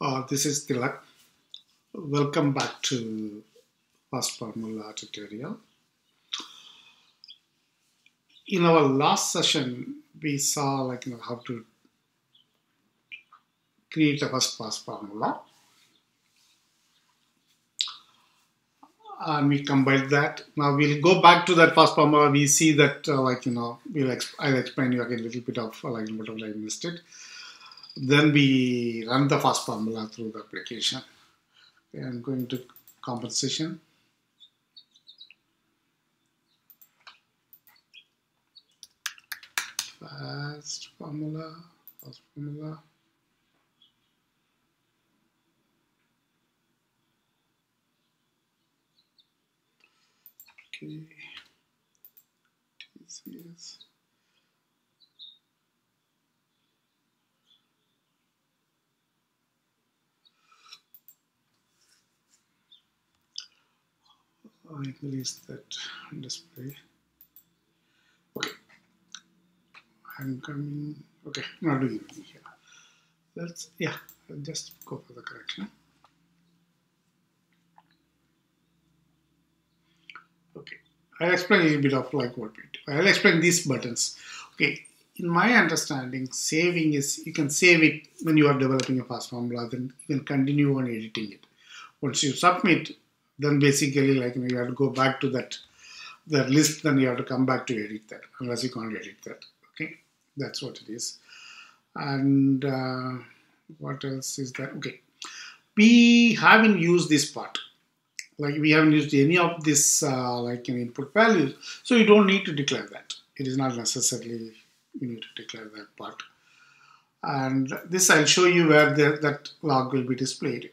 Uh, this is Tilak. Welcome back to Fast Formula tutorial. In our last session, we saw like you know how to create a first fast formula. And we combined that. Now we'll go back to that first formula. We see that uh, like you know we'll exp I'll explain you again a little bit of like what I missed it. Then we run the fast formula through the application. Okay, I'm going to compensation. Fast formula, fast formula. Okay, TCS. I release that display. Okay, I'm coming. Okay, not doing anything here. Let's yeah, I'll just go for the correction. Okay, I'll explain a little bit of like what do. I'll explain these buttons. Okay, in my understanding, saving is you can save it when you are developing a fast formula, then you can continue on editing it. Once you submit, then basically like you, know, you have to go back to that that list then you have to come back to edit that unless you can't edit that. Okay? That's what it is. And uh, what else is that? Okay. We haven't used this part. Like we haven't used any of this uh, like an input values. So you don't need to declare that. It is not necessarily you need to declare that part. And this I'll show you where the, that log will be displayed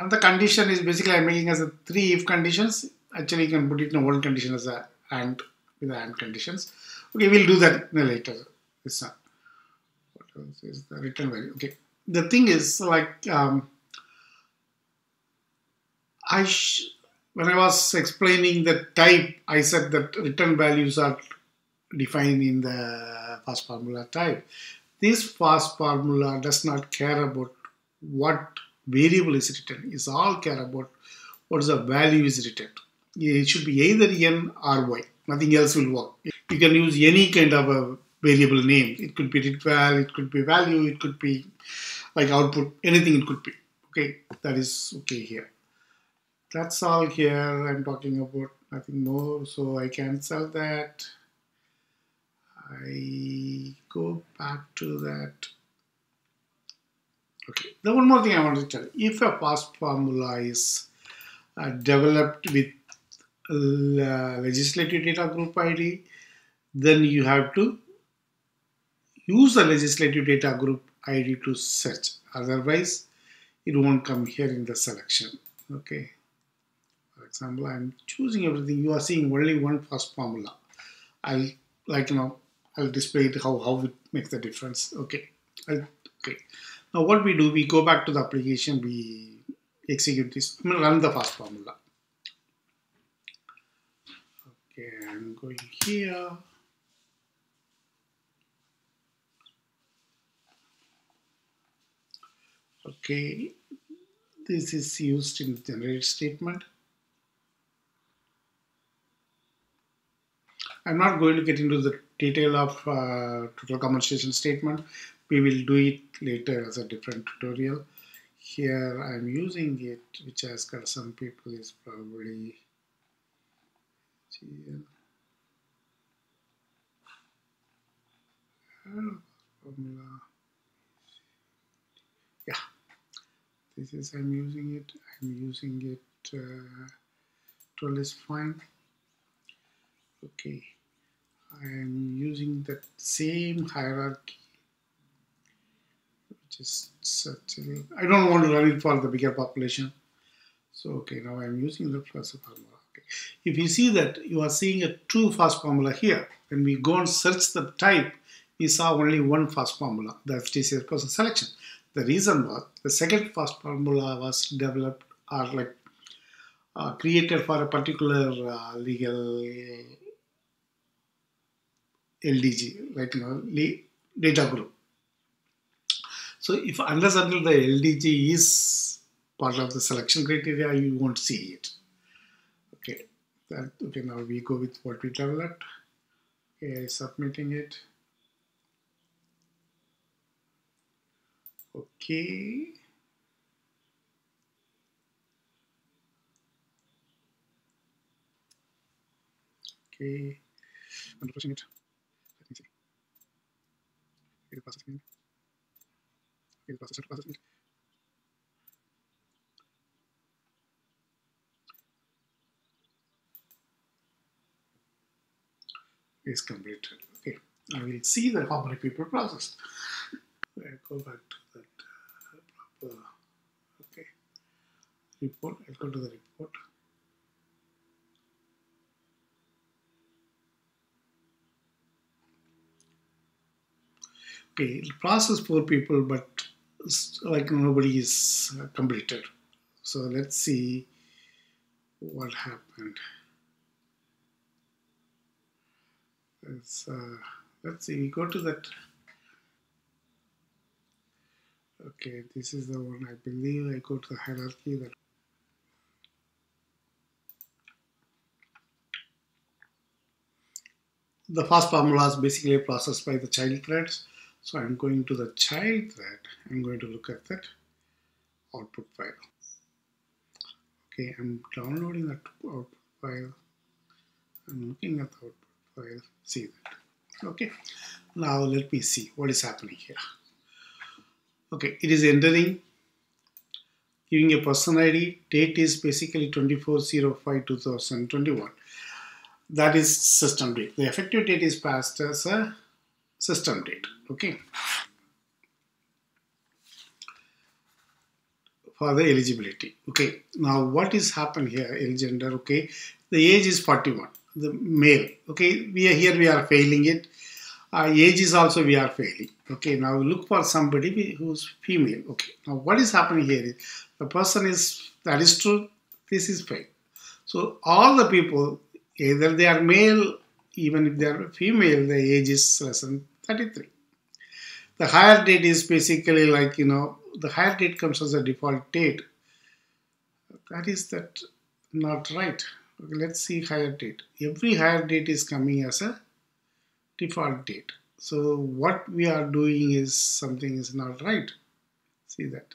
and the condition is basically I'm making as a three if conditions. Actually, you can put it in one condition as a and with the and conditions. Okay, we'll do that later. This one. What else is the return value? Okay. The thing is like um, I when I was explaining the type, I said that return values are defined in the fast formula type. This fast formula does not care about what variable is written is all care about what is the value is written. It should be either n or y. Nothing else will work. You can use any kind of a variable name. It could be val, it could be value, it could be like output, anything it could be. Okay, that is okay here. That's all here. I'm talking about nothing more. So I cancel that. I go back to that Okay, the one more thing I want to tell you. If a fast formula is uh, developed with uh, legislative data group ID, then you have to use the legislative data group ID to search. Otherwise, it won't come here in the selection. Okay. For example, I'm choosing everything. You are seeing only one fast formula. I'll like you know I'll display it how how it makes the difference. Okay. I'll, okay. Now what we do, we go back to the application, we execute this, run the fast formula. Okay, I'm going here. Okay, this is used in the generate statement. I'm not going to get into the detail of uh, total compensation statement we will do it later as a different tutorial. Here I'm using it which has got some people is probably GL formula. Yeah. This is I'm using it. I'm using it uh, 12 is fine. Okay. I'm using that same hierarchy just settle. I don't want to run it for the bigger population. So, okay, now I'm using the first formula. Okay. If you see that you are seeing a true fast formula here, when we go and search the type, we saw only one fast formula, the FTCS person selection. The reason was the second fast formula was developed or like uh, created for a particular uh, legal LDG, like you know, data group. So if unless until the LDG is part of the selection criteria, you won't see it. Okay, that okay. Now we go with what we developed. Okay, submitting it. Okay. Okay, I'm refreshing it. Let me see. Okay, the processing. The processor processing. Is completed. Okay, I will see the how many people processed. I go back to that uh, proper. Okay, report. I'll go to the report. okay it'll process four people but like nobody is uh, completed. So let's see what happened. Let's uh, let's see we go to that. Okay this is the one I believe I go to the hierarchy that the fast formula is basically processed by the child threads so I'm going to the child thread. I'm going to look at that output file. Okay, I'm downloading that output file. I'm looking at the output file. See that. Okay, now let me see what is happening here. Okay, it is entering, giving a person ID. Date is basically 2405-2021. That is system date. The effective date is passed as a system date okay? For the eligibility okay? Now what is happened here gender okay? The age is 41 the male okay? We are here we are failing it. Uh, age is also we are failing okay? Now look for somebody who's female okay? Now what is happening here is the person is that is true this is fake. so all the people either they are male even if they are female the age is less than 33. The hire date is basically like, you know, the hire date comes as a default date. That is that not right. Okay, let's see hire date. Every hire date is coming as a default date. So what we are doing is something is not right. See that.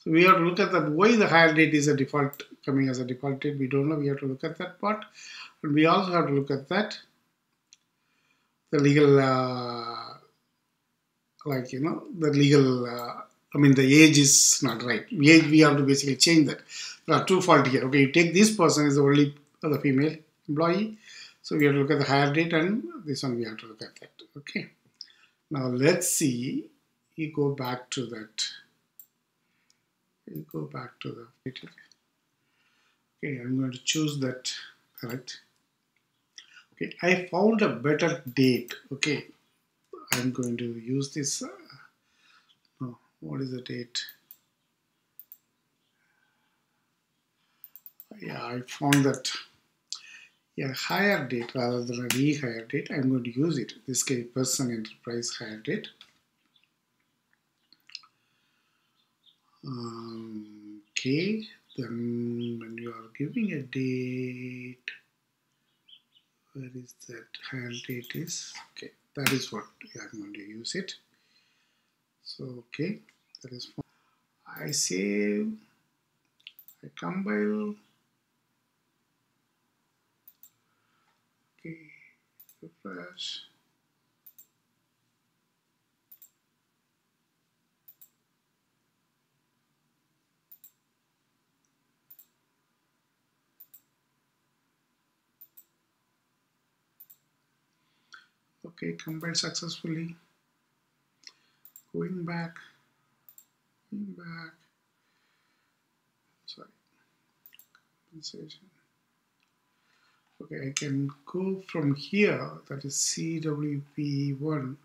So we have to look at that why the hire date is a default coming as a default date. We don't know. We have to look at that part. And we also have to look at that the legal, uh, like, you know, the legal, uh, I mean, the age is not right. Age, we have to basically change that. There are two fault here. Okay, you take this person is the only the female employee. So we have to look at the hire date and this one we have to look at that. Okay. Now let's see. You go back to that. You go back to the. Okay, I'm going to choose that. Correct okay I found a better date. Okay I'm going to use this uh, no, what is the date? Yeah I found that yeah hire date rather than a rehire date I'm going to use it. This case person enterprise hire date. Um, okay then when you are giving a date where is that hand date is? Okay. That is what we are going to use it. So okay that is fine. I save I compile. Okay refresh okay compiled successfully. Going back. Going back. Sorry. Compensation. Okay I can go from here. That is CWP1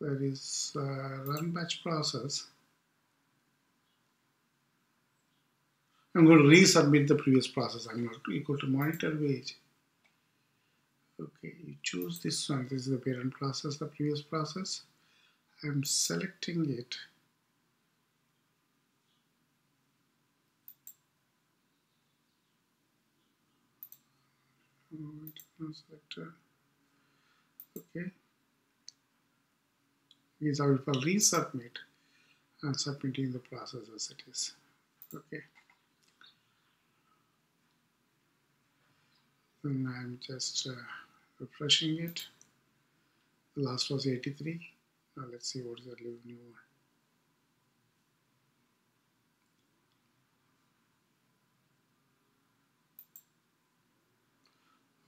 that is uh, run batch process. I'm going to resubmit the previous process. I'm not equal to monitor wage okay you choose this one. This is the parent process the previous process. I'm selecting it. Okay. Is I will resubmit. And submitting the process as it is. Okay. And I'm just uh, refreshing it. The last was 83. Now let's see what is the new one.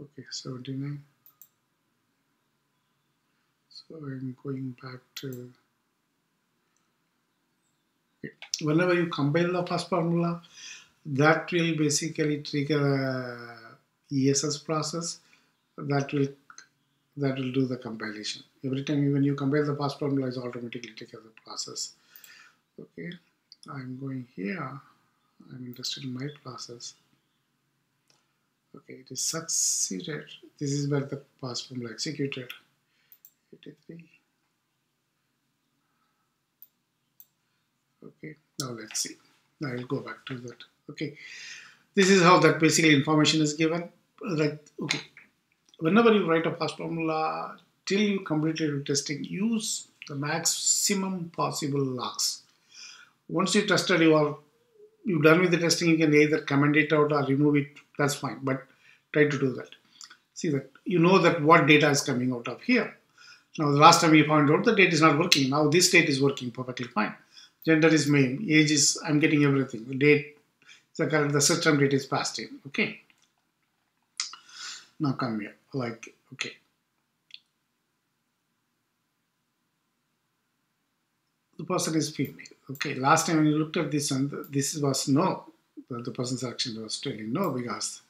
okay 79 so I'm going back to whenever you compile the first formula that will basically trigger a ESS process that will that will do the compilation. Every time when you compile the first formula is automatically trigger the process. Okay I'm going here. I'm interested in my process. Okay it is succeeded. This is where the fast formula executed. 83 okay now let's see. Now I'll go back to that. Okay this is how that basically information is given. Like okay whenever you write a fast formula till you completed your testing use the maximum possible logs once you tested you're you done with the testing, you can either comment it out or remove it, that's fine, but try to do that. See that you know that what data is coming out of here. Now, the last time we found out the date is not working. Now, this date is working perfectly fine. Gender is main, age is, I'm getting everything. The date, the current, the system date is passed in. Okay. Now, come here. Like, okay. The person is female okay, last time when you looked at this one, this was no. The person's action was telling no because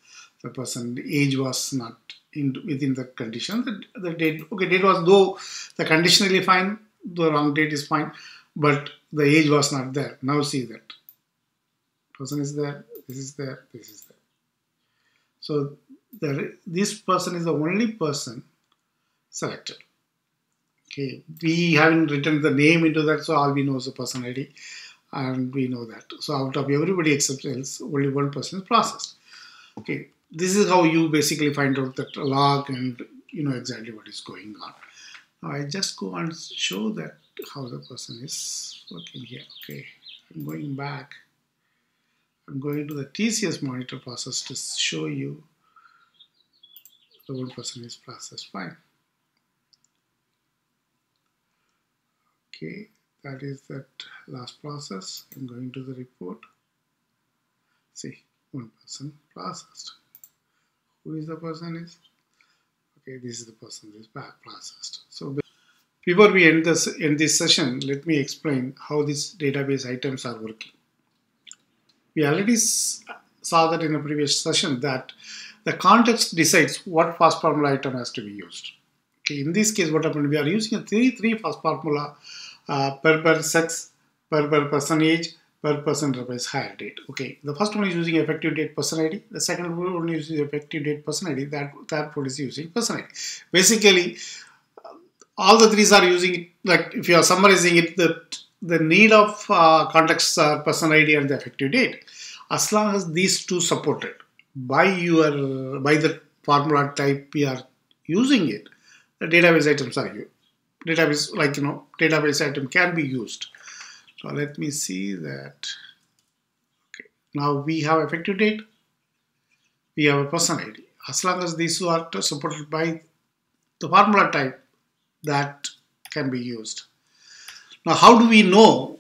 the person age was not in, within the condition. The, the date, okay, date was though the conditionally fine, the wrong date is fine, but the age was not there. Now see that person is there, this is there, this is there. So there, this person is the only person selected. Okay, we haven't written the name into that, so all we know is the person ID, and we know that. So out of everybody except else, only one person is processed. Okay, this is how you basically find out that log and you know exactly what is going on. Now I just go and show that how the person is working here. Okay, I'm going back. I'm going to the TCS monitor process to show you the one person is processed fine. okay that is that last process. I'm going to the report. See one person processed who is the person is? Okay this is the person back processed so before we end this end this session let me explain how these database items are working. We already saw that in a previous session that the context decides what fast formula item has to be used okay in this case what happened we are using a 3 3 fast formula uh, per per sex, per per person age, per person replace hire date. Okay, the first one is using effective date person ID. The second one is using effective date person ID. That third one is using person ID. Basically, all the threes are using like if you are summarizing it, the the need of uh, context are person ID and the effective date. As long as these two supported by your by the formula type we are using it, the database items are used database like you know database item can be used. So let me see that. Okay now we have effective date. We have a person id as long as these are supported by the formula type that can be used. Now how do we know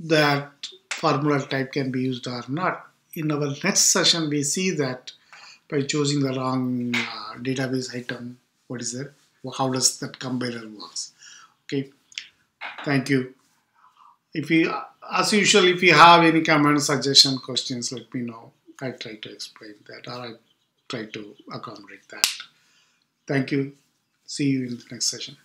that formula type can be used or not in our next session we see that by choosing the wrong uh, database item what is it how does that compiler works? Okay. Thank you. If you as usual if you have any comment suggestion questions let me know. I try to explain that or i try to accommodate that. Thank you. See you in the next session